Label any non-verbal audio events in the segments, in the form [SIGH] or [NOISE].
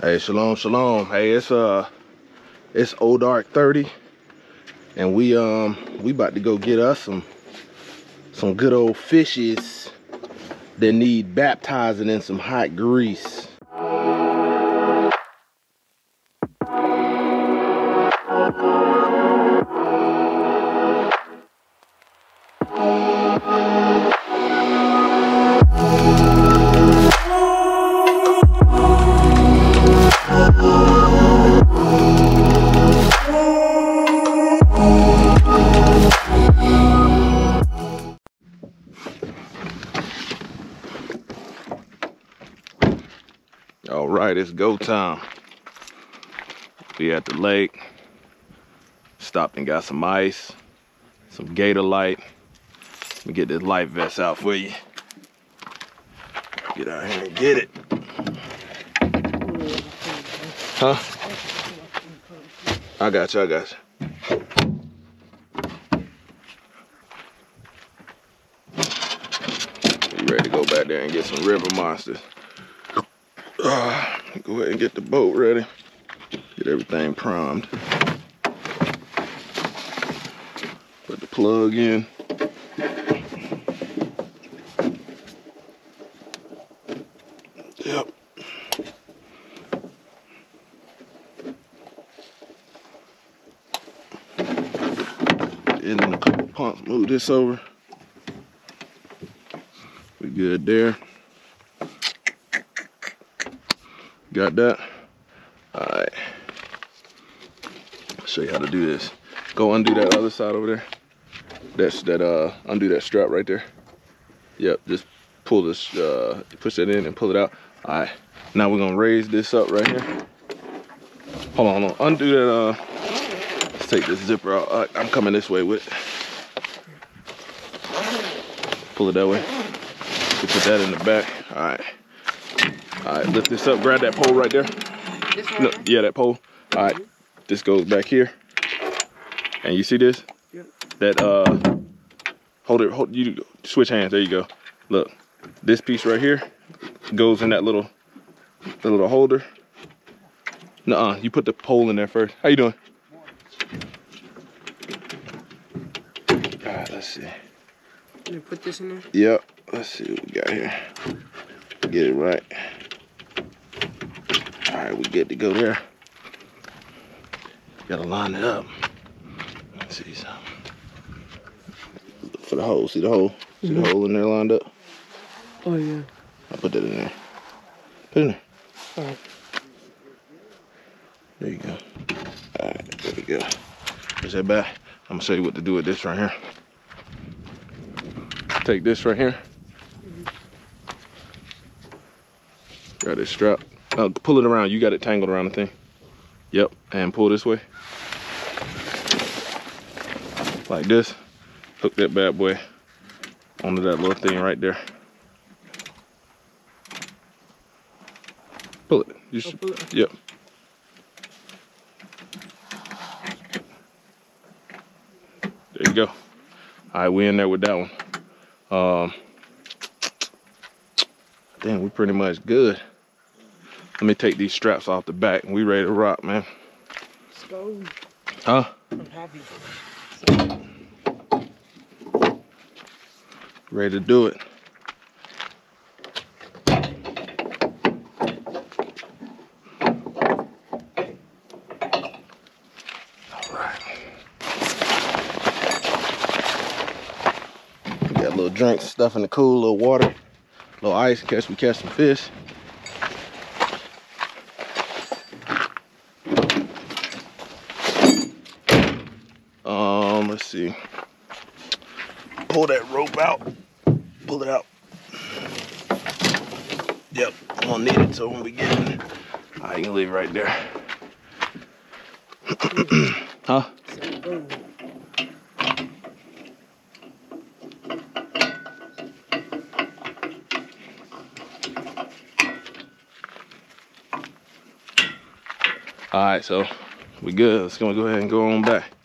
Hey, shalom, shalom. Hey, it's uh, it's old dark 30, and we um, we about to go get us some, some good old fishes that need baptizing in some hot grease. Stopped and got some ice, some Gatorlyte. Let me get this life vest out for you. Get out here and get it. Huh? I got you, I got you. You ready to go back there and get some river monsters? Uh, go ahead and get the boat ready. Get everything primed. Put the plug in. Yep. In a couple pumps, move this over. We good there. Got that? Alright. Show you how to do this. Go undo that other side over there. That's that uh undo that strap right there. Yep, just pull this uh push that in and pull it out. Alright. Now we're gonna raise this up right here. Hold on, hold on. Undo that uh let's take this zipper out. Alright, I'm coming this way with it. Pull it that way. We put that in the back. Alright. All right, lift this up, grab that pole right there. No, yeah, that pole. All right, this goes back here. And you see this? That, uh, hold it, hold, you switch hands, there you go. Look, this piece right here goes in that little, the little holder. Nuh-uh, you put the pole in there first. How you doing? All right, let's see. Let me put this in there. Yep, let's see what we got here. Get it right. All right, we good to go there. Gotta line it up. Let's see something. For the hole. See the hole? See the mm-hmm. hole in there lined up? Oh yeah. I put that in there. Put it in there. All right. There you go. All right, there we go. Push that back. I'm gonna show you what to do with this right here. Take this right here. Mm-hmm. Got this strap. Pull it around. You got it tangled around the thing. Yep, and pull this way. Like this. Hook that bad boy onto that little thing right there. Pull it. Oh, pull it. Yep. There you go. All right, we in there with that one. Um, damn, we pretty much good. Let me take these straps off the back and we ready to rock, man. Let's go. Huh? I'm happy. Ready to do it. All right. Got a little drinks, stuff in the cool, a little water, a little ice in case we catch some fish. Um, let's see. Pull that rope out. Pull it out. Yep, I'm gonna need it so when we get in. I can leave right there. [CLEARS THROAT] huh? All right, so we good. Let's gonna go ahead and go on back.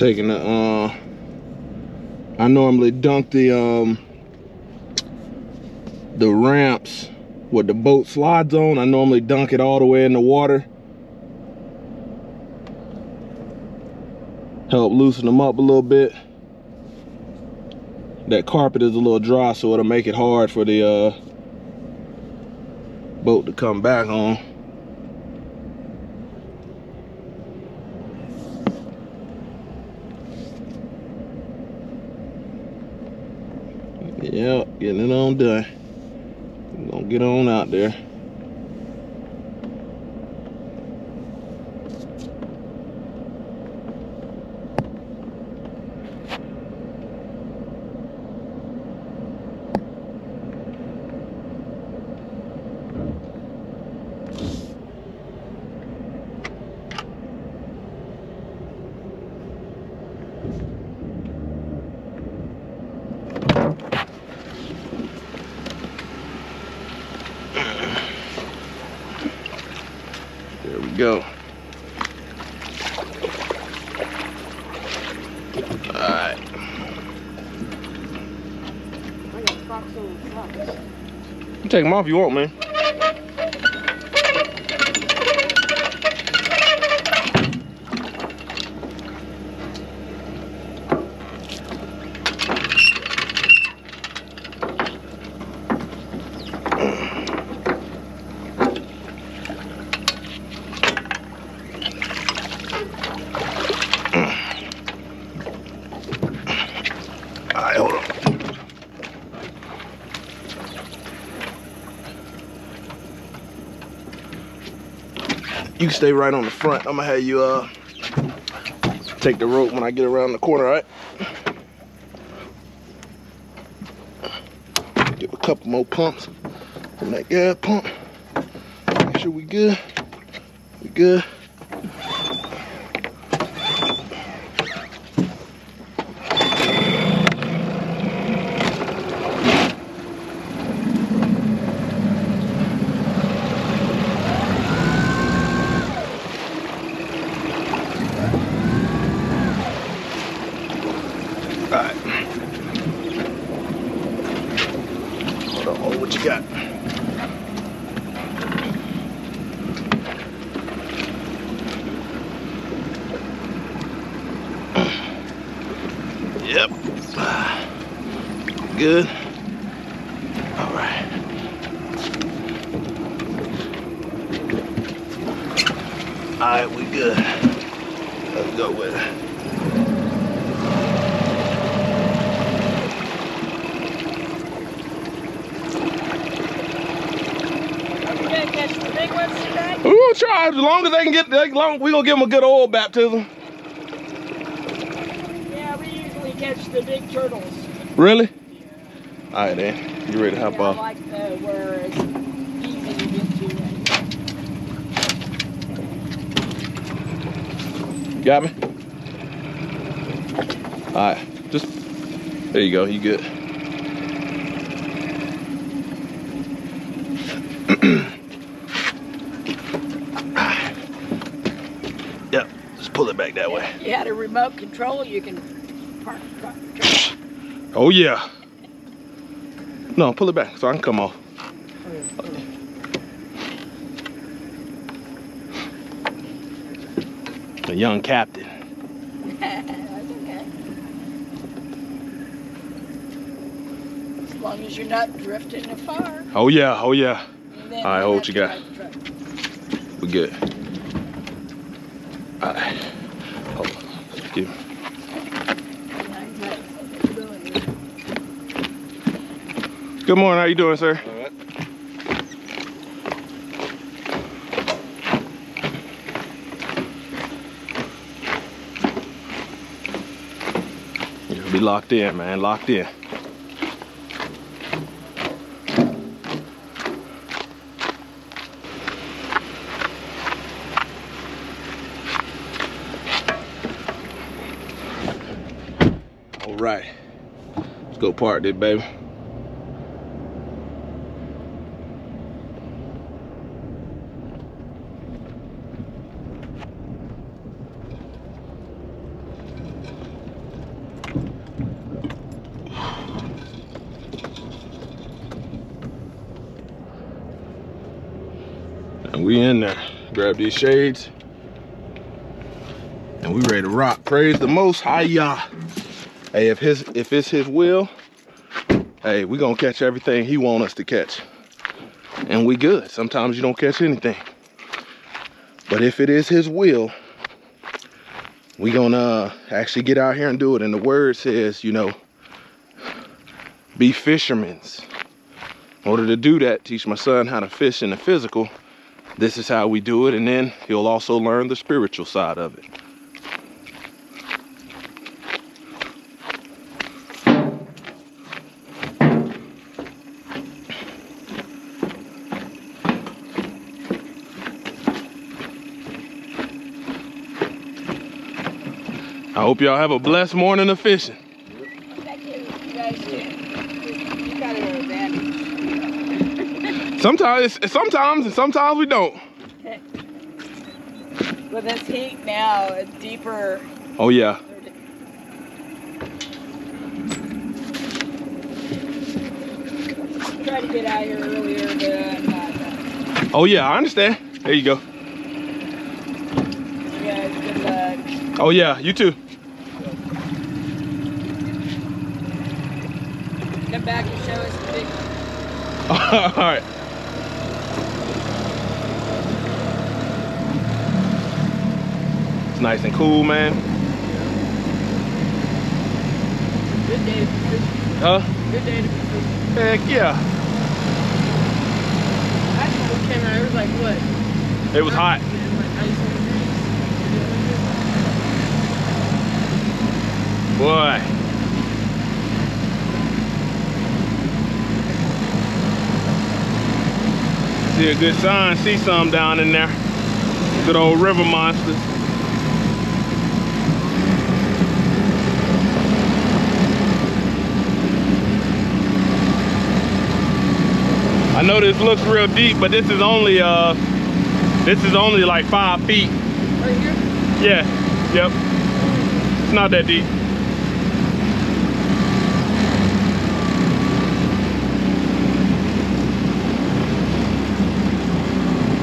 Taking the uh I normally dunk the um the ramps with the boat slides on. I normally dunk it all the way in the water. Help loosen them up a little bit. That carpet is a little dry, so it'll make it hard for the uh, boat to come back on. Yep, getting it on done. Gonna get on out. There You take them off if you want, man. Stay right on the front. I'm gonna have you uh take the rope when I get around the corner, all right? Give a couple more pumps from that gas pump. Make sure we good. We good. All right, we good. Let's go with it. We gonna catch the big ones today? We try as long as they can get. As long we gonna give them a good oil baptism. Yeah, we usually catch the big turtles. Really? Yeah. All right, then. You ready to hop Yeah, I off? like the where it's easy to Got me? All right. Just there you go. You good? [CLEARS THROAT] yep. Just pull it back that way. You had a remote control, you can park, park, park. Oh yeah. No, pull it back so I can come off. The young captain. That's [LAUGHS] okay. As long as you're not drifting too far. Oh yeah. Oh yeah. All right, hold what you got. drive the truck. We good. All right. Hold on. Give me- Good morning. How you doing, sir? Locked in, man. Locked in. All right. Let's go park this, baby. And we in there. Grab these shades. And we ready to rock. Praise the most high Yah. Hey, if his if it's his will, hey, we gonna catch everything he want us to catch. And we good. Sometimes you don't catch anything. But if it is his will, we gonna uh, actually get out here and do it. And the word says, you know, be fishermen. In order to do that, teach my son how to fish in the physical. This is how we do it. And then he'll also learn the spiritual side of it. I hope y'all have a blessed morning of fishing. Thank you. You guys did. You got an advantage. Sometimes, sometimes, and sometimes we don't. [LAUGHS] With this heat now, a deeper. Oh yeah. Tried to get out here earlier, but not. uh, Oh yeah, I understand. There you go. You guys, good luck. Oh yeah, you too. Come back and show us the big. [LAUGHS] All right. It's nice and cool, man. Good day to be fishing. Huh? Good day to be fishing. Heck yeah. Actually, we came out, it was like what? It was hot. Yeah, like 97 degrees. Boy. See a good sign, see some down in there. Good old river monsters. I know this looks real deep, but this is only uh this is only like five feet. Right here? Yeah, yep. It's not that deep.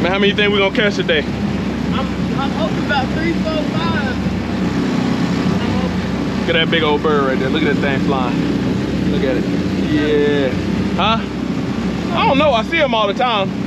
Man, how many you think we're gonna catch today? I'm, I'm hoping about three, four, five. Look at that big old bird right there. Look at that thing flying. Look at it. Yeah. Huh? I don't know. I see them all the time.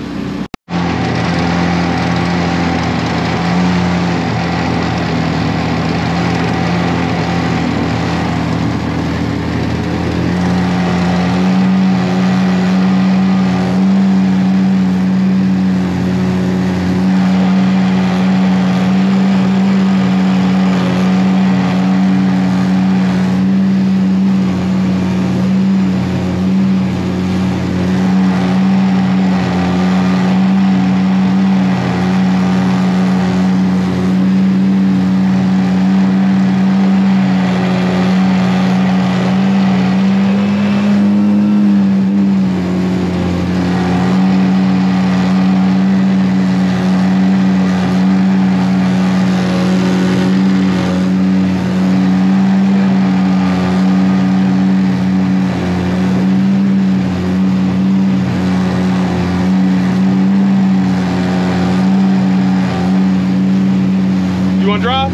You wanna drive?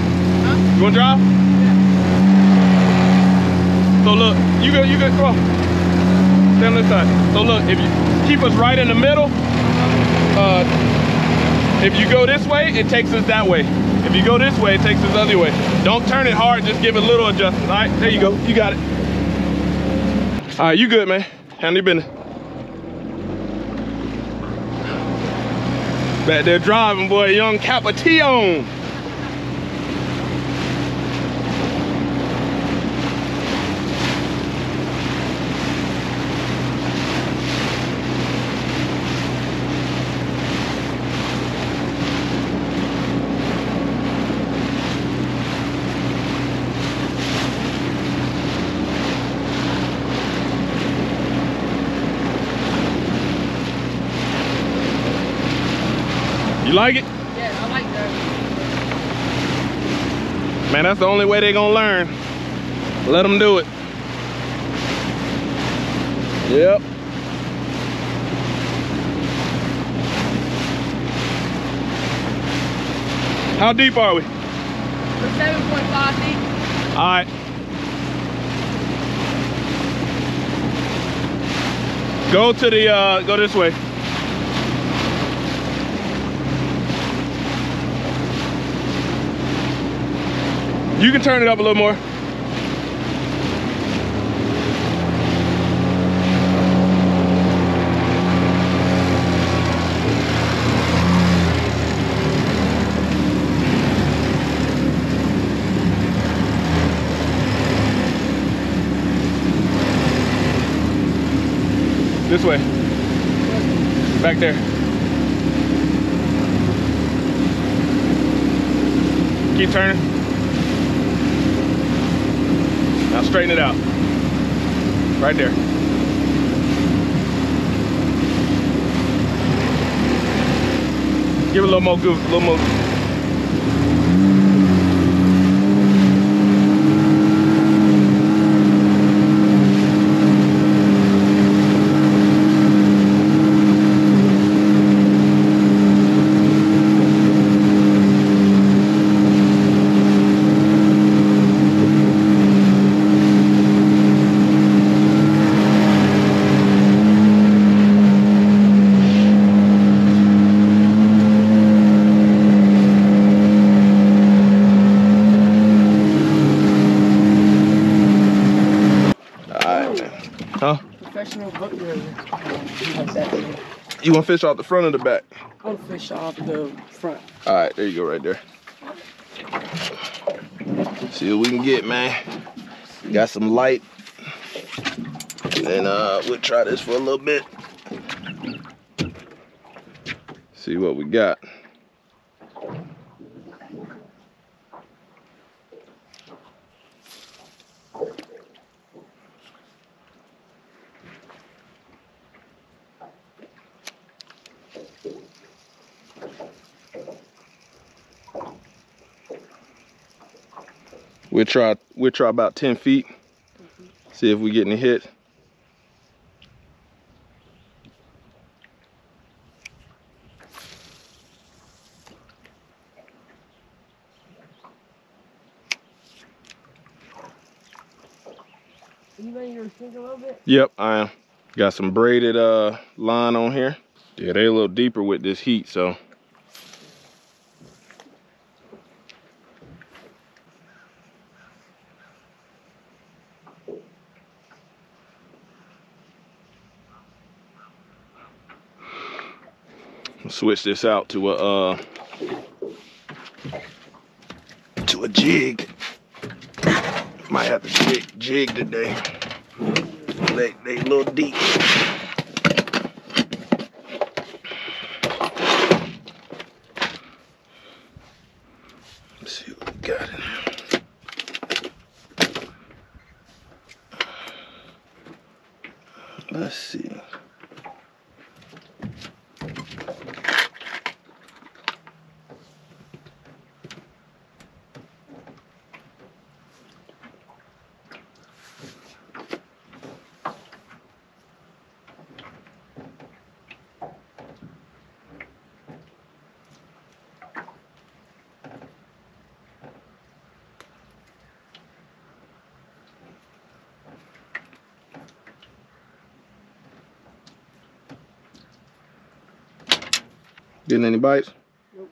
You wanna drive? So look, you go, you go, come on. Stand on this side. So look, if you keep us right in the middle, uh, if you go this way, it takes us that way. If you go this way, it takes us the other way. Don't turn it hard, just give it a little adjustment. All right, there you go, you got it. All right, you good, man. Handle your business. Back there driving, boy, young Capitillon. Like it? Yeah, I like that. Man, that's the only way they gonna learn. Let them do it. Yep. How deep are we? We're 7.5 deep. All right. Go to the, uh, go this way. You can turn it up a little more. This way. Back there. Keep turning. Now straighten it out. Right there. Give it a little more goof, a little more. Alright, man. Huh? Professional boat builder. Like. You want to fish off the front or the back? I'll fish off the front. All right, there you go, right there. See what we can get, man. Got some light, and uh, we'll try this for a little bit. See what we got. We'll try. We'll try about ten feet. See if we get any hit. You letting your sink a little bit? Yep, I am. Got some braided uh line on here. Yeah, they a little deeper with this heat, so. Switch this out to a uh to a jig. Might have to jig, jig today. They, they a little deep. Let's see what we got in here. Let's see. Getting any bites? Nope.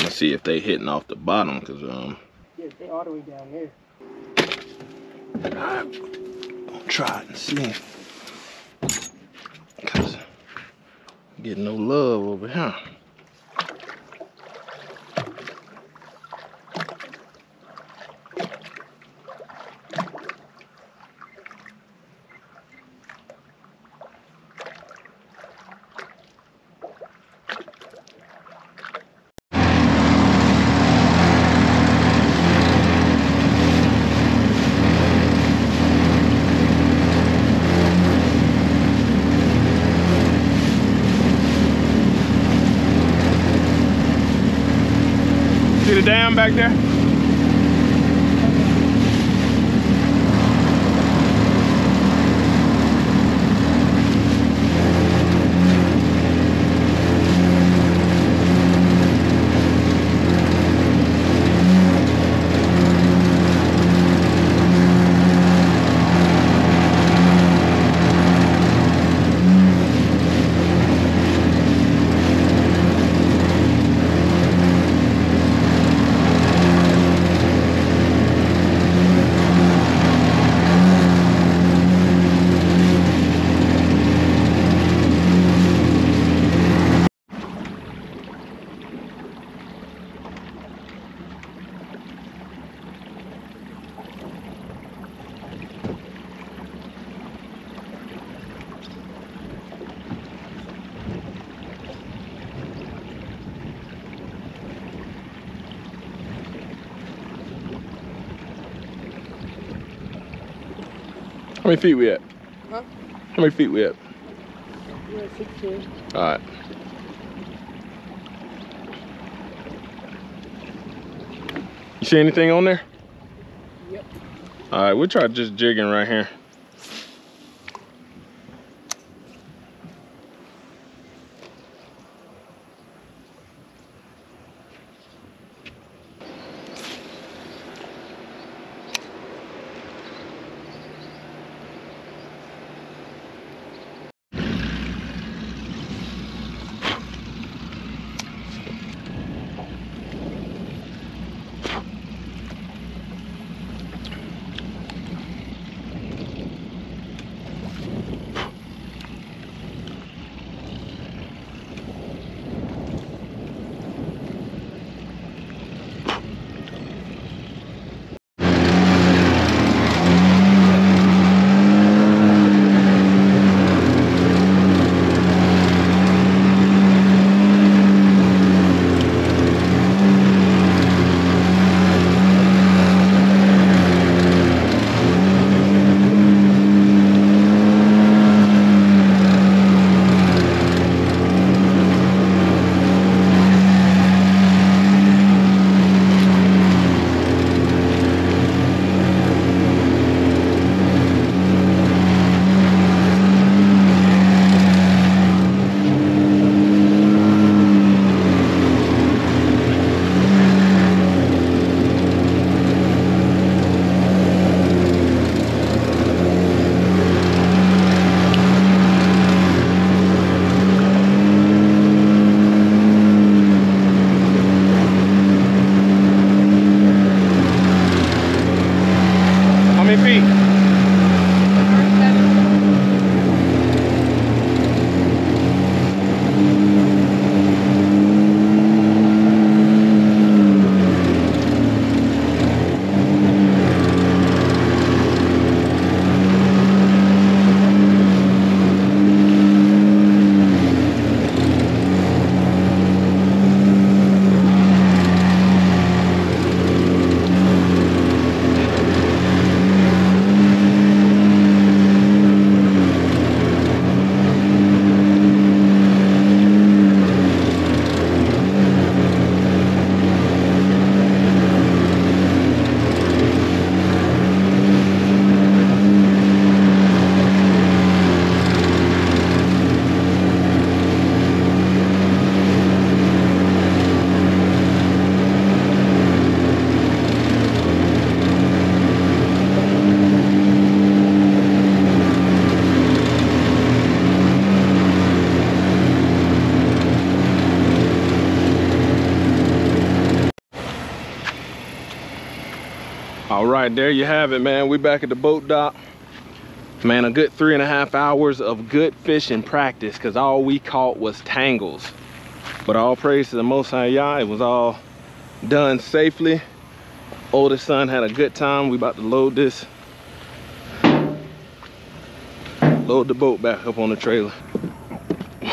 Let's see if they hitting off the bottom, cause um. Yeah, they all the way down there. I'm gonna try it and see. Cause getting no love over here. See the dam back there? How many feet we at? Huh? How many feet we at? Yeah, 16. All right. You see anything on there? Yep. All right, we'll try just jigging right here. Right, there you have it, man. We back at the boat dock. Man, a good three and a half hours of good fishing practice because all we caught was tangles. But all praise to the Most High Yah, it was all done safely. Oldest son had a good time. We about to load this, load the boat back up on the trailer. [SIGHS]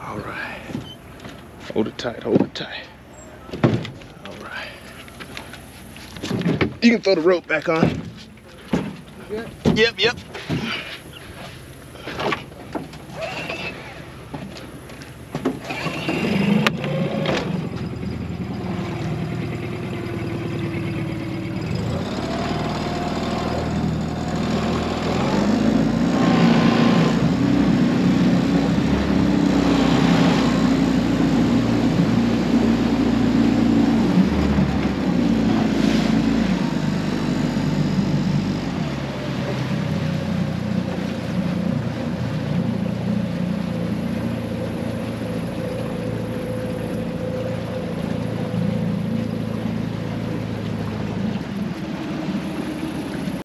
All right, hold it tight, hold it tight. All right. You can throw the rope back on. Yep, yep.